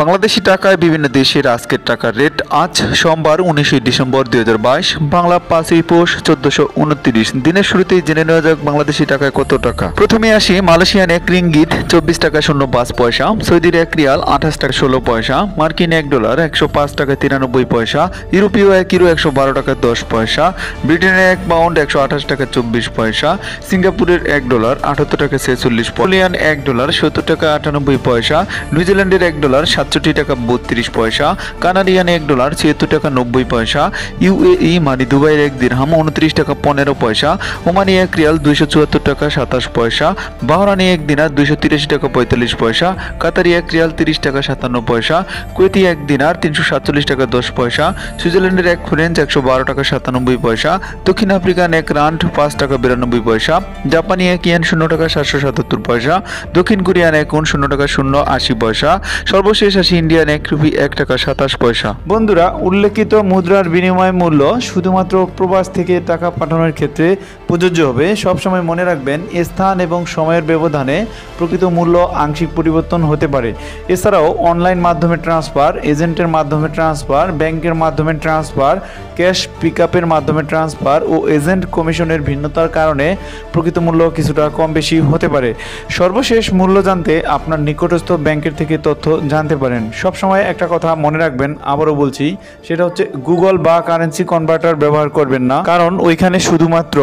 বাংলাদেশি টাকায় বিভিন্ন দেশের আজকের টাকার রেট আজ সোমবার উনিশে ডিসেম্বর দুই হাজার বাইশ, বাংলা পাঁচই পোষ চোদ্দশো উনত্রিশ। দিনের শুরুতেই জেনে নেওয়া যাক বাংলাদেশি টাকায় কত টাকা। প্রথমে আসি মালয়েশিয়ান এক রিঙ্গিত, চব্বিশ টাকা শূন্য পাঁচ পয়সা, সৌদির এক রিয়াল, আঠাশ টাকা ষোলো পয়সা, মার্কিন এক ডলার, একশো পাঁচ টাকা তিরানব্বই পয়সা, ইউরোপীয় এক ইউরো, একশো বারো টাকা দশ পয়সা, ব্রিটেনের এক পাউন্ড, একশো আঠাশ টাকা চব্বিশ পয়সা, সিঙ্গাপুরের এক ডলার আঠাত্তর টাকা ছেচল্লিশ পলিয়ান এক ডলার, সত্তর টাকা আটানব্বই পয়সা, নিউজিল্যান্ডের এক ডলার সাতষট্টি টাকা বত্রিশ পয়সা, কানাডিয়ান এক ডলার ছিয়াত্তর টাকা নব্বই পয়সা, ইউএই মানে দুবাইয়ের এক দিরহাম উনত্রিশ টাকা পনেরো পয়সা, ওমানি এক রিয়াল দুইশো চুয়াত্তর টাকা সাতাশ পয়সা বাহরানি এক দিনার দুইশো তিরাশি টাকা পঁয়তাল্লিশ পয়সা, কাতারি এক রিয়াল তিরিশ টাকা সাতান্ন পয়সা, কুয়েতি এক দিনার তিনশো সাতচল্লিশ টাকা দশ পয়সা, সুইজারল্যান্ডের এক ফ্রেঞ্চ একশো বারো টাকা সাতানব্বই পয়সা, দক্ষিণ আফ্রিকান এক রান্ড পাঁচ টাকা বিরানব্বই পয়সা, জাপানি এক ইয়ান শূন্য টাকা সাতশো সাতাত্তর পয়সা, দক্ষিণ কোরিয়ান এক শূন্য টাকা শূন্য আশি পয়সা, সর্বশেষ আসি ইন্ডিয়ান এক রুপি এক টাকা সাতাশ পয়সা। বন্ধুরা, উল্লেখিত মুদ্রার বিনিময় মূল্য শুধুমাত্র প্রবাস থেকে টাকা পাঠানোর ক্ষেত্রে প্রযোজ্য হবে। সবসময় মনে রাখবেন স্থান এবং সময়ের ব্যবধানে প্রকৃত মূল্য আংশিক পরিবর্তন হতে পারে। এছাড়াও অনলাইন মাধ্যমে ট্রান্সফার, এজেন্টের মাধ্যমে ট্রান্সফার, ব্যাংকের মাধ্যমে ট্রান্সফার, ক্যাশ পিকআপের মাধ্যমে ট্রান্সফার ও এজেন্ট কমিশনের ভিন্নতার কারণে প্রকৃত মূল্য কিছুটা কম বেশি হতে পারে। সর্বশেষ মূল্য জানতে আপনার নিকটস্থ ব্যাংকের থেকে তথ্য জানতে পারেন। সবসময় একটা কথা মনে রাখবেন, আবারও বলছি, সেটা হচ্ছে গুগল বা কারেন্সি কনভার্টার ব্যবহার করবেন না। কারণ ওইখানে শুধুমাত্র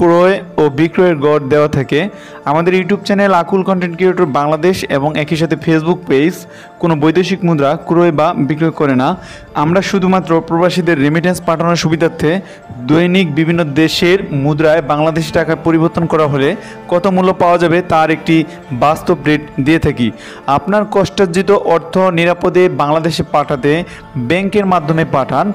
ক্রয় ও বিক্রয়ের গড় দেওয়া থাকে। আমাদের YouTube channel Akul content creator Bangladesh এবং একই সাথে ফেসবুক পেজ কোনো বৈদেশিক মুদ্রা ক্রয় বা বিক্রয় করে না। আমরা শুধুমাত্র প্রবাসীদের রেমিটেন্স পাঠানোর সুবিধার্থে দৈনিক বিভিন্ন দেশের মুদ্রায় বাংলাদেশি টাকা পরিবর্তন করা হলে কত মূল্য পাওয়া যাবে তার একটি বাস্তব রেট দিয়ে থাকি। আপনার কষ্টার্জিত অর্থ নিরাপদে বাংলাদেশে পাঠাতে ব্যাংকের মাধ্যমে পাঠান।